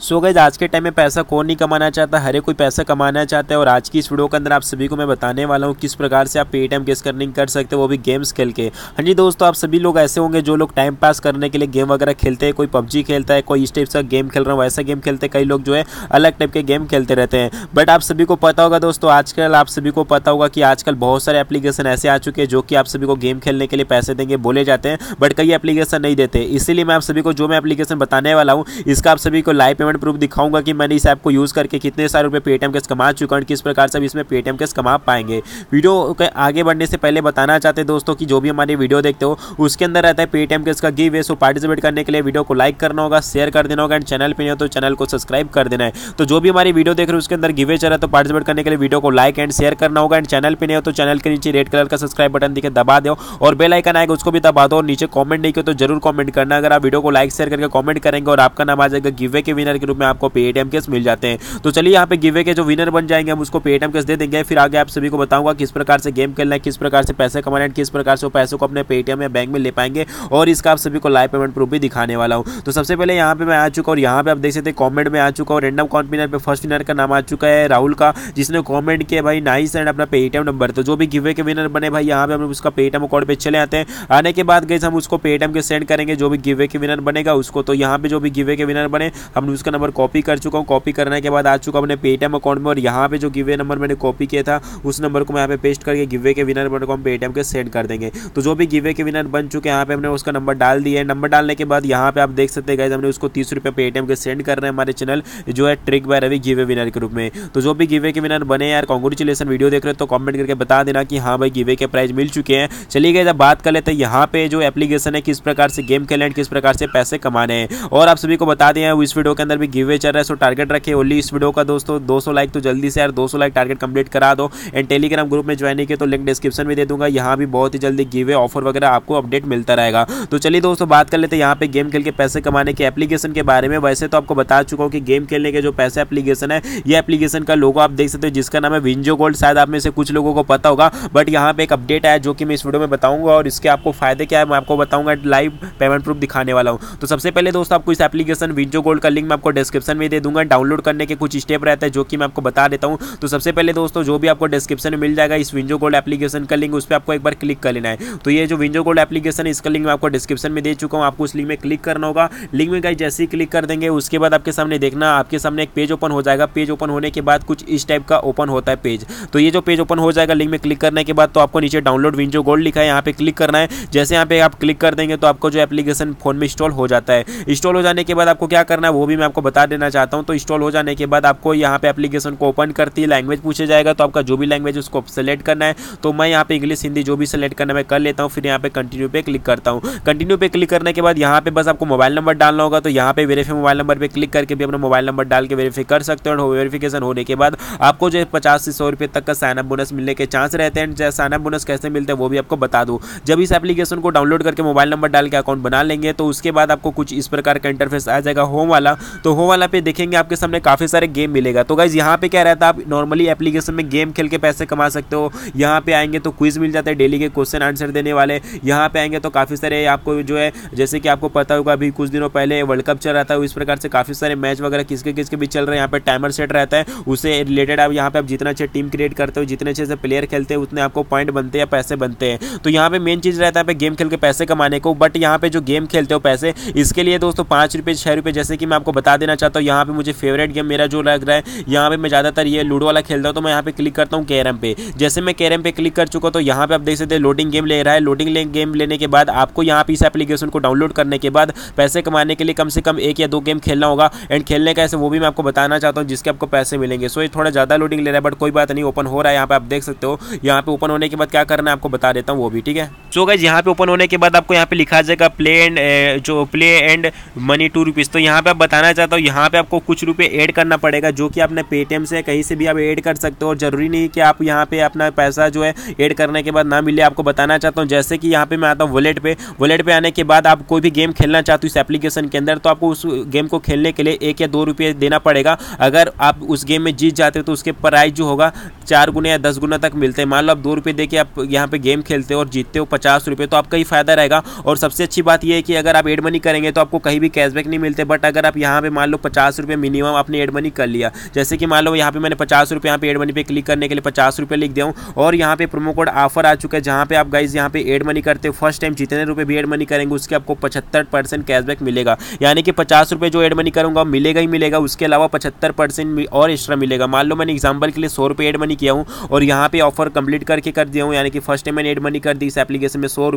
सो गई आज के टाइम में पैसा कौन नहीं कमाना चाहता? हर एक कोई पैसा कमाना चाहता है और आज की इस वीडियो के अंदर आप सभी को मैं बताने वाला हूँ किस प्रकार से आप पेटीएम किस अर्निंग कर सकते हो, वो भी गेम्स खेल के। हाँ जी दोस्तों, आप सभी लोग ऐसे होंगे जो लोग टाइम पास करने के लिए गेम वगैरह खेलते हैं, कोई पबजी खेलता है, कोई इस टाइप का गेम खेल रहा हूँ, वैसा गेम खेलते कई लोग जो है अलग टाइप के गेम खेलते रहते हैं। बट आप सभी को पता होगा दोस्तों, आजकल आप सभी को पता होगा कि आजकल बहुत सारे एप्लीकेशन ऐसे आ चुके हैं जो कि आप सभी को गेम खेलने के लिए पैसे देंगे, बोले जाते हैं बट कई एप्लीकेशन नहीं देते। इसीलिए मैं आप सभी को जो मैं एप्लीकेशन बताने वाला हूँ, इसका आप सभी को लाइव पेमेंट प्रूफ दिखाऊँगा कि मैंने इस ऐप को यूज़ करके कितने सारे रुपए पेटीएम कैश कमा चुका हूँ किस प्रकार से इसमें पेटीएम कैश कमा पाएँगे। वीडियो के आगे बढ़ने से पहले बताना चाहते हैं दोस्तों कि जो भी हमारी वीडियो देखते हो, उसके अंदर रहता है पेटीएम कैश का गिव वे सो पार्टिसिपेट करने के लिए वीडियो को लाइक करना होगा शेयर कर देना होगा एंड चैनल पर नहीं हो तो चैनल को सब्सक्राइब कर देना है। तो जो भी हमारी वीडियो देख रहे हो, उसके अंदर गिवे चल रहा है तो पार्टिसिपेट करने के लिए वीडियो को लाइक एंड शेयर करना होगा एंड चैनल पर नहीं हो तो चैनल के नीचे रेड कलर का सब्सक्राइब बटन दिखे दबा दो, और बेल आइकन आएगा, उसको भी दबा दो, और नीचे कमेंट नहीं किया तो ज़रूर कमेंट करना। अगर आप वीडियो को लाइक शेयर करके कमेंट करेंगे, और आपका नाम आ जाएगा गिवे के विनर के रूप में आपको पेटीएम केस मिल जाते हैं। तो चलिए यहाँ पे गिवे के जो विनर बन जाएँगे, हम उसको पेटीएम केस दे देंगे। फिर आगे आप सभी को बताऊँगा किस प्रकार से गेम खेलना है, किस प्रकार से पैसे कमाना है, किस प्रकार से वो पैसों को अपने पेटीएम या बैंक में ले पाएँगे। और इसका आप सभी को लाइव पेमेंट प्रूफ भी दिखाने वाला हूँ। तो सबसे पहले यहाँ पे मैं आ चुका और यहाँ पे आप देख सकते कॉमेंट में आ चुका और रेंडम कॉन्ट विनर पे फ़र्स्ट विनर का नाम आ चुका है राहुल का, जिसने कॉमेंट किया भाई नाइस एंड अपना पेटीएम नंबर तो जो भी गिवे के विनर बने, भाई यहाँ पे हम उसका पेटीएम अकाउंट पे चले आते हैं। आने के बाद गए हम उसको पेटीएम के सेंड करेंगे, जो भी गिवे के विनर बनेगा उसको। तो यहाँ पे जो भी गिवे के विनर बने हमने उसका नंबर कॉपी कर चुका हूँ। कॉपी करने के बाद आ चुका हूँ अपने पेटीएम अकाउंट में और यहाँ पे जो गिवे नंबर मैंने कॉपी किया था, उस नंबर को मैं यहाँ पे पेस्ट करके गिवे के विनर को हम पेटीएम के सेंड कर देंगे। तो जो भी गिवे के विनर बन चुके हैं, यहाँ पे हमने उसका नंबर डाल दिया है। नंबर डालने के बाद यहाँ पे आप देख सकते हैं हमने उसको तीस रुपये पेटीएम के सेंड कर रहे हैं हमारे चैनल जो है trick by Ravi giveaway winner के रूप में। तो जो भी गिवे के विनर बने यार कॉन्ग्रेचुलेसन वीडियो देख रहे हो तो कॉमेंट करके बता देना कि हाँ भाई गिवे के प्राइज मिल चुके हैं। चलिए गए जब बात कर लेते हैं, यहाँ पे जो एप्लीकेशन है, किस प्रकार से गेम खेलें किस प्रकार से पैसे कमाने हैं। और आप सभी को बता दें इस वीडियो के अंदर भी गिवे चल रहा है, सो टारगेट रखे ओनली इस वीडियो का दोस्तों। 200 लाइक तो जल्दी से यार 200 लाइक टारगेट कंप्लीट करा दो। एंड टेलीग्राम ग्रुप में ज्वाइन किया तो लिंक डिस्क्रिप्शन में दे दूँगा। यहाँ भी बहुत ही जल्दी गिवे ऑफ़र वगैरह आपको अपडेट मिलता रहेगा। तो चलिए दोस्तों, बात कर लेते यहाँ पे गेम खेल के पैसे कमाने के एप्लीकेशन के बारे में। वैसे तो आपको बता चुका हूँ कि गेम खेलने के जो पैसे एप्लीकेशन है, ये एप्लीकेशन का लोगो आप देख सकते हो, जिसका नाम है विंजो गोल्ड शायद आप में से कुछ लोगों को पता होगा बट यहाँ पे एक अपडेट आया जो कि मैं इस वीडियो में बताऊँगा और इसके आपको फ़ायदे क्या है, मैं आपको बताऊँगा लाइव पेमेंट प्रूफ दिखाने वाला हूँ। तो सबसे पहले दोस्तों, आपको इस एप्लीकेशन विंजो गोल्ड का लिंक मैं आपको डिस्क्रिप्शन में दे दूँगा। डाउनलोड करने के कुछ स्टेप रहता है जो कि मैं आपको बता देता हूँ। तो सबसे पहले दोस्तों, जो भी आपको डिस्क्रिप्शन में मिल जाएगा, इस विंजो गोल्ड एप्लीकेशन का लिंक उस पर आपको एक बार क्लिक कर लेना है। तो ये जो विंजो गोल्ड एप्लीकेशन इसका लिंक मैं आपको डिस्क्रिप्शन में दे चुका हूँ। आपको उस लिंक में क्लिक करना होगा। लिंक में कहीं जैसे ही क्लिक कर देंगे, उसके बाद आपके सामने देखना, आपके सामने एक पेज ओपन हो जाएगा। पेज ओपन होने के बाद कुछ इस टाइप का ओपन होता है पेज तो ये जो पेज ओपन हो जाएगा लिंक में क्लिक करने के बाद तो आपको नीचे डाउनलोड विंजो गोल्ड लिखा है, यहाँ पे क्लिक करना है। जैसे यहाँ पे आप क्लिक कर देंगे तो आपको जो एप्लीकेशन फ़ोन में इंस्टॉल हो जाता है। इंस्टॉल हो जाने के बाद आपको क्या करना है, वो भी मैं आपको बता देना चाहता हूँ तो इंस्टॉल हो जाने के बाद आपको यहाँ पे एप्लीकेशन को ओपन करती है लैंग्वेज पूछे जाएगा तो आपका जो भी लैंग्वेज उसको सेलेक्ट करना है। तो मैं यहाँ पे इंग्लिश हिंदी जो भी सेलेक्ट करना मैं कर लेता हूँ, फिर यहाँ पे कंटिन्यू पे क्लिक करता हूँ। कंटिन्यू पे क्लिक करने के बाद यहाँ पे बस आपको मोबाइल नंबर डालना होगा तो यहाँ पे वेरीफाई मोबाइल नंबर पर क्लिक करके भी अपना मोबाइल नंबर डाल के वेरीफाई कर सकते हो वेरीफिकेशन होने के बाद आपको जो है पचास से सौ रुपये तक का साइनअप बोनस मिलने के चांस रहते हैं। साइनअप बोनस कैसे मिलते हैं, वो भी आपको बता दूँ। जब इस एप्लीकेशन को डाउनलोड करके मोबाइल नंबर डाल के अकाउंट बना लेंगे तो उसके बाद आपको कुछ इस प्रकार का इंटरफेस आ जाएगा होम वाला। तो होम वाला पे देखेंगे आपके सामने काफ़ी सारे गेम मिलेगा। तो गाइज़ यहाँ पे क्या रहता है, आप नॉर्मली एप्लीकेशन में गेम खेल के पैसे कमा सकते हो। यहाँ पे आएँगे तो क्विज मिल जाता है डेली के क्वेश्चन आंसर देने वाले। यहाँ पे आएँगे तो काफ़ी सारे आपको जो है, जैसे कि आपको पता होगा, अभी कुछ दिनों पहले वर्ल्ड कप चल रहा था, इस प्रकार से काफ़ी सारे मैच वगैरह किसके किसके भी चल रहे हैं, यहाँ पे टाइमर सेट रहता है। उससे रिलेटेड आप यहाँ पे, आप जितना अच्छे टीम क्रिएट करते हो, जितने अच्छे से प्लेयर खेलते हैं, उतने आपको पॉइंट बनते हैं पैसे बनते हैं। तो यहाँ पे मेन चीज़ रहता है गेम खेल के पैसे कमाने को। बट यहाँ पे जो गेम खेलते हो पैसे, इसके लिए दोस्तों पाँच रुपये छः रुपये जैसे कि मैं आपको बता देना चाहता हूँ। यहाँ पे मुझे फेवरेट गेम मेरा जो लग रहा है, यहाँ पे मैं ज़्यादातर ये लूडो वाला खेलता हूँ तो मैं यहाँ पे क्लिक करता हूँ कैरम पे। जैसे मैं कैरम पे क्लिक कर चुका तो यहाँ पे आप देख सकते हैं लोडिंग गेम ले रहा है। लोडिंग गेम लेने के बाद आपको यहाँ पे इस एप्लीकेशन को डाउनलोड करने के बाद पैसे कमाने के लिए कम से कम एक या दो गेम खेलना होगा। एंड खेलने का ऐसे वो भी मैं आपको बताना चाहता हूँ, जिसके आपको पैसे मिलेंगे। सो ये थोड़ा ज़्यादा लोडिंग ले रहा है बट कोई बात नहीं ओपन हो रहा है यहाँ पे, आप देख सकते हो। यहाँ पे ओपन होने के बाद क्या करना है, आपको बता देता हूँ वो भी, ठीक है? सो गए यहाँ पे ओपन होने के बाद आपको यहाँ पे लिखा जाएगा प्ले एंड जो play and money two rupees तो यहाँ पे आप बताना चाहता हूँ यहाँ पे आपको कुछ रुपये ऐड करना पड़ेगा, जो कि आपने पेटीएम से कहीं से भी आप ऐड कर सकते हो। और ज़रूरी नहीं कि आप यहाँ पे अपना पैसा जो है ऐड करने के बाद ना मिले, आपको बताना चाहता हूँ। जैसे कि यहाँ पे मैं आता हूँ वॉलेट पे। वॉलेट पे आने के बाद आप कोई भी गेम खेलना चाहते हो इस एप्लीकेशन के अंदर तो आपको उस गेम को खेलने के लिए एक या दो रुपये देना पड़ेगा। अगर आप उस गेम में जीत जाते हो तो उसके प्राइस जो होगा, चार गुना या दस गुना तक मिलते हैं। मान लो आप दो रुपये दे के आप यहाँ पे गेम खेलते हो और जीतते हो पचास रुपये तो आपका ही फ़ायदा रहेगा। और सबसे अच्छी बात यह है कि अगर आप एड मनी करेंगे तो आपको कहीं भी कैशबैक नहीं मिलते। बट अगर आप यहाँ पे मान लो पचास रुपये मिनिमम आपने एड मनी कर लिया। जैसे कि मान लो यहाँ पे मैंने पचास रुपये यहाँ पे एड मनी पे क्लिक करने के लिए पचास रुपये लिख दिया हूँ। और यहाँ पे प्रोमो कोड ऑफ़र आ चुका है, जहाँ पे आप गाइज़ यहाँ पे एड मनी करते हो। फ़र्स्ट टाइम जितने रुपये भी एड मनी करेंगे, उसके आपको पचहत्तर कैशबैक मिलेगा। यानी कि पचास जो एड मनी करूँगा मिलेगा ही मिलेगा। उसके अलावा पचहत्तर और एक्स्ट्रा मिलेगा। मान लो मैंने एग्ज़ाम्पल के लिए सौ रुपये एड मनी किया हूँ और यहाँ पे ऑफ़र कंप्लीट करके कर दिया हूँ। यानी कि फ़र्स्ट टाइम मैंने एड मनी कर दी इस एप्लीकेशन में सौ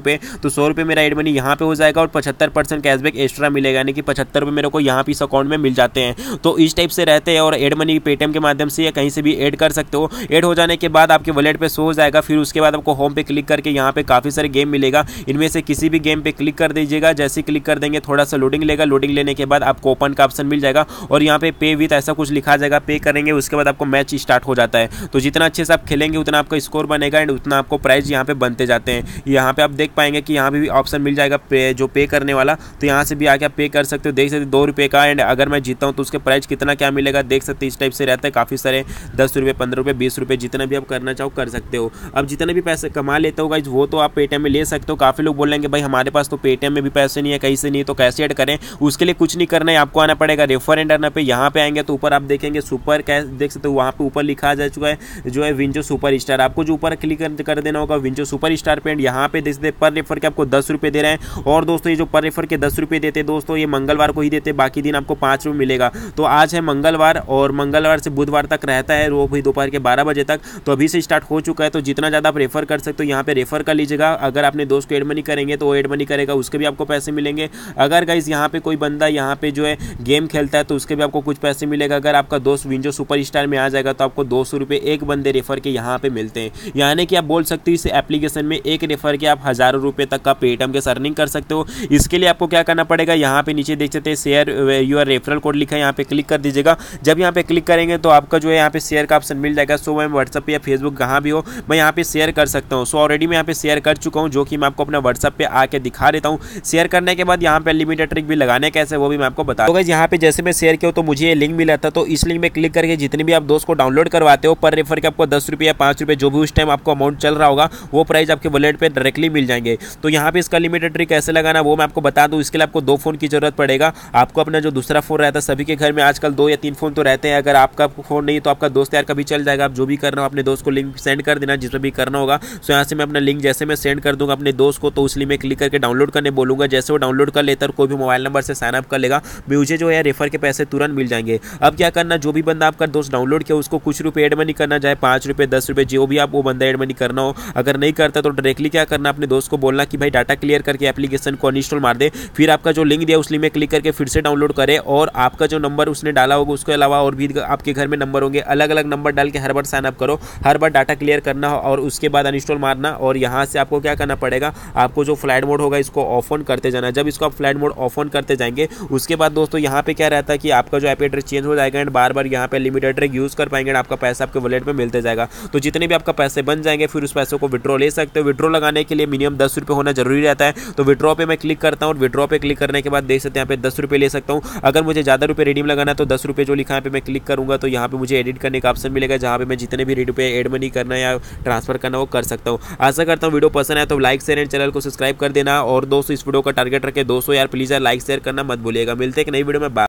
तो सौ रुपये मेरा एड मनी यहाँ पे हो जाएगा और पचहत्तर परसेंट कैशबैक एक्स्ट्रा मिलेगा। यानी कि पचहत्तर रुपये मेरे को यहाँ पे इस अकाउंट में मिल जाते हैं। तो इस टाइप से रहते हैं और एड मनी पेटीएम के माध्यम से या कहीं से भी एड कर सकते हो। एड हो जाने के बाद आपके वॉलेट पे शो हो जाएगा, फिर उसके बाद आपको होम पे क्लिक करके यहाँ पे काफ़ी सारे गेम मिलेगा। इनमें से किसी भी गेम पे क्लिक कर दीजिएगा। जैसे क्लिक कर देंगे, थोड़ा सा लोडिंग लेगा। लोडिंग लेने के बाद आपको ओपन का ऑप्शन मिल जाएगा और यहाँ पे पे विथ ऐसा कुछ लिखा जाएगा। पे करेंगे, उसके बाद आपको मैच स्टार्ट हो जाता है। तो जितना अच्छे से आप खेलेंगे, उतना आपका स्कोर बनेगा एंड उतना आपको प्राइज यहाँ पे बनते जाते हैं। यहाँ पे आप देख पाएँगे कि यहाँ पे भी ऑप्शन मिल जाएगा पे जो पे करने वाला। तो यहाँ से भी आके आप पे कर सकते हो। देख सकते दो रुपये का एंड अगर मैं जीता हूँ तो उसके प्राइस कितना क्या मिलेगा? देख सकते इस टाइप से रहता है, काफ़ी सारे दस रुपये पंद्रह रुपये बीस रुपये जितना भी आप करना चाहो, कर सकते हो। अब जितने भी पैसे कमा लेते हो गाइज़ वो तो आप पेटीएम में ले सकते हो। काफ़ी लोग बोलेंगे भाई, हमारे पास तो पेटीएम में भी पैसे नहीं है, कहीं से नहीं तो कैसे ऐड करें? उसके लिए कुछ नहीं करना है, आपको आना पड़ेगा। रेफर एंड अर्नर पे, यहाँ पे आएँगे तो ऊपर आप देखेंगे सुपर कैश देख सकते हो, वहाँ पे ऊपर लिखा जा चुका है, जो है विंजो सुपर स्टार आपको जो ऊपर क्लिक कर देना होगा विंजो सुपर स्टार पे यहाँ पे देख सकते पर रेफर के आपको दस रुपये दे रहे हैं। और दोस्तों, ये जो पर रेफर के दस रुपये देते दोस्तों, ये मंगलवार को ही देते बाकी दिन आपको पाँच रुपये मिलेगा। तो आज है मंगलवार और मंगलवार से बुधवार तक रहता है, वो भी दोपहर के बारह बजे तक। तो अभी से स्टार्ट हो चुका है तो जितना ज़्यादा आप रेफर कर सकते हो, यहाँ पे रेफर कर लीजिएगा। अगर अपने दोस्त को एड मनी करेंगे तो वो एड मनी करेगा, उसके भी आपको पैसे मिलेंगे। अगर गाइज़ यहाँ पे कोई बंदा यहाँ पे जो है गेम खेलता है तो उसके भी आपको कुछ पैसे मिलेगा। अगर आपका दोस्त विंजो सुपर स्टार में आ जाएगा तो आपको दो सौ एक बंदे रेफर के यहाँ पे मिलते हैं। यानी कि आप बोल सकते हो, इस एप्लीकेशन में एक रेफर के आप हज़ारों रुपये तक का पेटीएम के अर्निंग कर सकते हो। इसके लिए आपको क्या करना पड़ेगा, यहाँ पे नीचे देख सकते हैं शेयर यूर रेफरल कोड लिखा है, यहाँ पे क्लिक कर दीजिएगा। जब यहाँ पे क्लिक करेंगे तो आपका जो है यहाँ पे शेयर का ऑप्शन मिल जाएगा। सो मैं व्हाट्सअप या फेसबुक कहाँ भी हो, मैं यहाँ पे शेयर कर सकता हूँ। सो ऑलरेडी मैं यहाँ पे शेयर कर चुका हूँ, जो कि मैं आपको अपना व्हाट्सअप पे आके दिखा देता हूँ। शेयर करने के बाद यहाँ पे लिमिटेड ट्रिक भी लगाने कैसे, वो भी मैं आपको बता दूँगा। यहाँ पे जैसे मैं शेयर किया तो मुझे ये लिंक मिला था। तो इस लिंक में क्लिक करके जितने भी आप दोस्त को डाउनलोड करवाते हो, पर रेफर के आपको दस रुपये या पाँच रुपये जो भी उस टाइम आपको अमाउंट चल रहा होगा, वो प्राइस आपके वॉलेट पर डायरेक्टली मिल जाएँगे। तो यहाँ पे इसका लिमिटेड ट्रिक कैसे लगाना, वो मैं आपको बता दूँ। इसके लिए आपको दो फ़ोन की ज़रूरत पड़ेगा। आपको अपना जो दूसरा फ़ोन रहता है, सभी के घर में आजकल दो या तीन फ़ोन तो रहते हैं। अगर आपका फ़ोन नहीं तो आपका दोस्त यार कभी चल जाएगा। आप जो भी करना हो, अपने दोस्त को लिंक सेंड कर देना जिसमें भी करना होगा। सो यहाँ से मैं अपना लिंक जैसे मैं सेंड कर दूँगा अपने दोस्त को तो उस लिंक में क्लिक करके डाउनलोड करने बोलूँगा। जैसे वो डाउनलोड कर लेता है कोई भी मोबाइल नंबर से साइनअप कर लेगा, मुझे जो है रेफर के पैसे तुरंत मिल जाएँगे। अब क्या करना, जो भी बंदा आपका दोस्त डाउनलोड किया, उसको कुछ रुपये एड मनी करना, चाहे पाँच रुपये दस रुपये जो भी आप वो बंदा एड मनी करना हो। अगर नहीं करता तो डायरेक्टली क्या करना, अपने दोस्त को बोलना कि भाई डाटा क्लियर करके एप्लीकेशन को अनइंस्टॉल मार दे। फिर आपका जो लिंक दिया, उस लिंक में क्लिक करके फिर से डाउनलोड करे और आपका जो नंबर उसने डाला होगा, उसके अलावा और भी आपके घर में नंबर होंगे। अलग अलग नंबर डाल के हर बार साइनअप करो। हर बार डाटा क्लियर करना और उसके बाद अनइंस्टॉल मारना और यहाँ से आपको क्या करना पड़ेगा? आपको जो फ़्लाइट मोड होगा, इसको ऑफ़ ऑन करते जाना। जब इसको आप फ़्लाइट मोड ऑफ़ ऑन करते जाएँगे, उसके बाद दोस्तों यहाँ पे क्या रहता है कि आपका जो आई एड्रेस चेंज हो जाएगा एंड बार बार यहाँ पे लिमिटेड ट्रिक यूज़ कर पाएँगे आपका पैसा आपके वॉलेट में मिलते जाएगा। तो जितने भी आपका पैसे बन जाएँगे, फिर उस पैसे को विड्रॉ ले सकते हो। विड्रॉ लगाने के लिए मिनिमम दस रुपये होना ज़रूरी रहता है। तो विड्रॉ पे मैं क्लिक करता हूँ और विड्रॉ पे क्लिक करने के बाद देख सकते हैं, यहाँ पे दस रुपये ले सकता हूँ। अगर मुझे ज़्यादा रुपये रिडीम लगाना है तो दस रुपये जो लिखा है पे मैं क्लिक करूँगा तो यहाँ पे मुझे एडिट करने का ऑप्शन मिलेगा, जहाँ पे मैं जितने भी रुपये एड मनी करना या ट्रांसफ़र करना वो कर सकता हूँ। आशा करता हूँ वीडियो पसंद आया तो लाइक शेयर एंड चैनल को सब्सक्राइब कर देना। और दोस्तों, इस वीडियो का टारगेट रखें दोस्तों, यार प्लीज़ यार लाइक शेयर करना मत भूलिएगा। मिलते एक नई वीडियो में